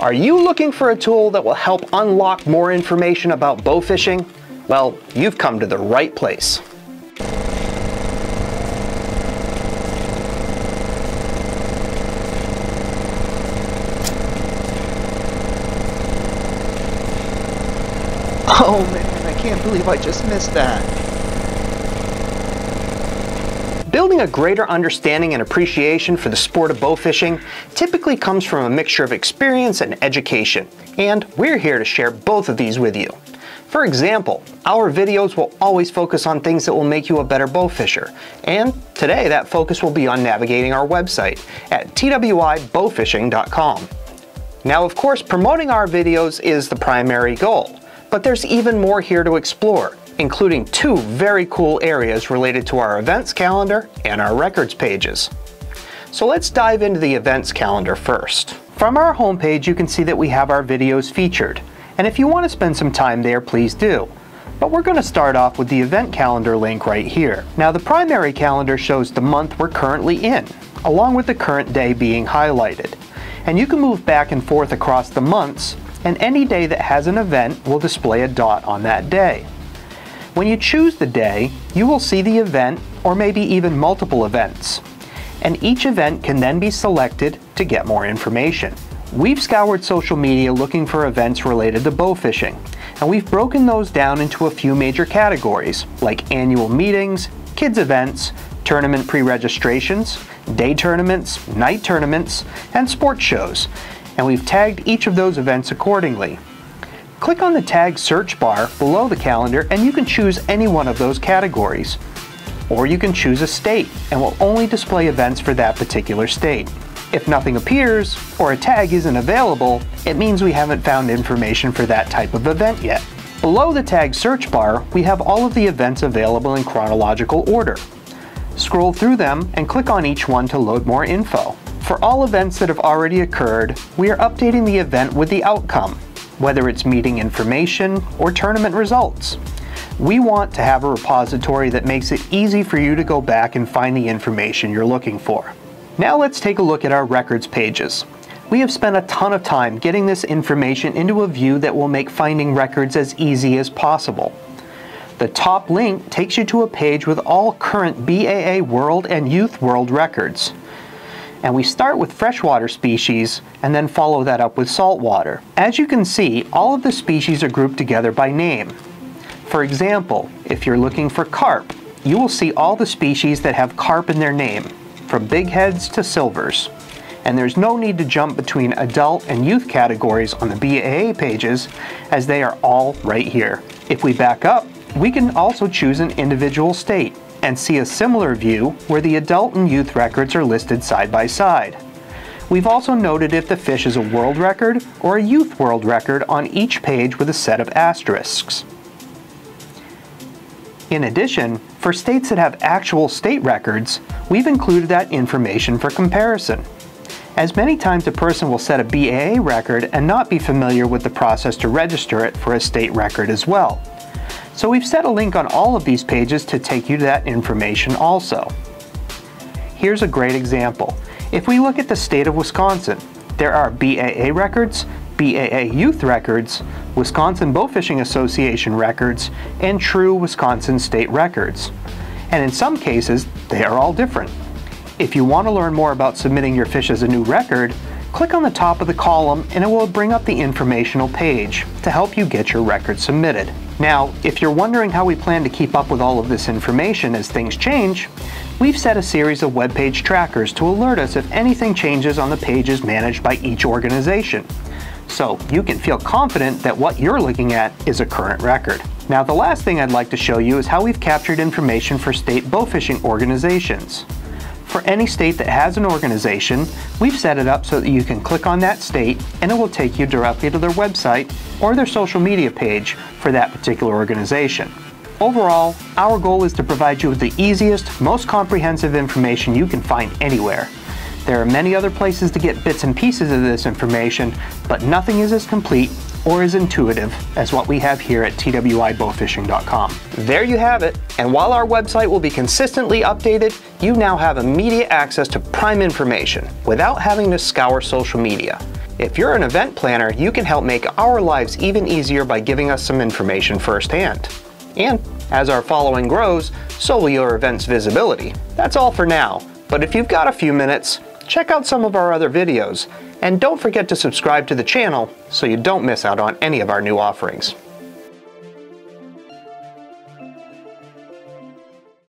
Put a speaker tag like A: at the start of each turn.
A: Are you looking for a tool that will help unlock more information about bow fishing? Well, you've come to the right place.
B: Oh man, I can't believe I just missed that.
A: Building a greater understanding and appreciation for the sport of bow fishing typically comes from a mixture of experience and education, and we're here to share both of these with you. For example, our videos will always focus on things that will make you a better bow fisher, and today that focus will be on navigating our website at twibowfishing.com. Now of course promoting our videos is the primary goal, but there's even more here to explore, including two very cool areas related to our events calendar and our records pages. So let's dive into the events calendar first. From our homepage you can see that we have our videos featured, and if you want to spend some time there please do. But we're going to start off with the event calendar link right here. Now the primary calendar shows the month we're currently in, along with the current day being highlighted. And you can move back and forth across the months and any day that has an event will display a dot on that day. When you choose the day, you will see the event or maybe even multiple events. And each event can then be selected to get more information. We've scoured social media looking for events related to bow fishing, and we've broken those down into a few major categories, like annual meetings, kids events, tournament pre-registrations, day tournaments, night tournaments, and sports shows, and we've tagged each of those events accordingly. Click on the tag search bar below the calendar and you can choose any one of those categories. Or you can choose a state and will only display events for that particular state. If nothing appears, or a tag isn't available, it means we haven't found information for that type of event yet. Below the tag search bar, we have all of the events available in chronological order. Scroll through them and click on each one to load more info. For all events that have already occurred, we are updating the event with the outcome, whether it's meeting information or tournament results. We want to have a repository that makes it easy for you to go back and find the information you're looking for. Now let's take a look at our records pages. We have spent a ton of time getting this information into a view that will make finding records as easy as possible. The top link takes you to a page with all current BAA World and Youth World records and we start with freshwater species and then follow that up with saltwater. As you can see, all of the species are grouped together by name. For example, if you're looking for carp, you will see all the species that have carp in their name, from bigheads to silvers. And there's no need to jump between adult and youth categories on the BAA pages, as they are all right here. If we back up, we can also choose an individual state and see a similar view where the adult and youth records are listed side by side. We've also noted if the fish is a world record or a youth world record on each page with a set of asterisks. In addition, for states that have actual state records, we've included that information for comparison. As many times a person will set a BAA record and not be familiar with the process to register it for a state record as well. So we've set a link on all of these pages to take you to that information also. Here's a great example. If we look at the state of Wisconsin, there are BAA records, BAA youth records, Wisconsin Bowfishing Association records, and true Wisconsin state records. And in some cases, they are all different. If you want to learn more about submitting your fish as a new record, click on the top of the column and it will bring up the informational page to help you get your record submitted. Now, if you're wondering how we plan to keep up with all of this information as things change, we've set a series of web page trackers to alert us if anything changes on the pages managed by each organization. So you can feel confident that what you're looking at is a current record. Now the last thing I'd like to show you is how we've captured information for state bowfishing organizations. For any state that has an organization, we've set it up so that you can click on that state and it will take you directly to their website or their social media page for that particular organization. Overall, our goal is to provide you with the easiest, most comprehensive information you can find anywhere. There are many other places to get bits and pieces of this information, but nothing is as complete or as intuitive as what we have here at twibowfishing.com. There you have it, and while our website will be consistently updated, you now have immediate access to prime information without having to scour social media. If you're an event planner, you can help make our lives even easier by giving us some information firsthand. And as our following grows, so will your event's visibility. That's all for now, but if you've got a few minutes, check out some of our other videos, and don't forget to subscribe to the channel so you don't miss out on any of our new offerings.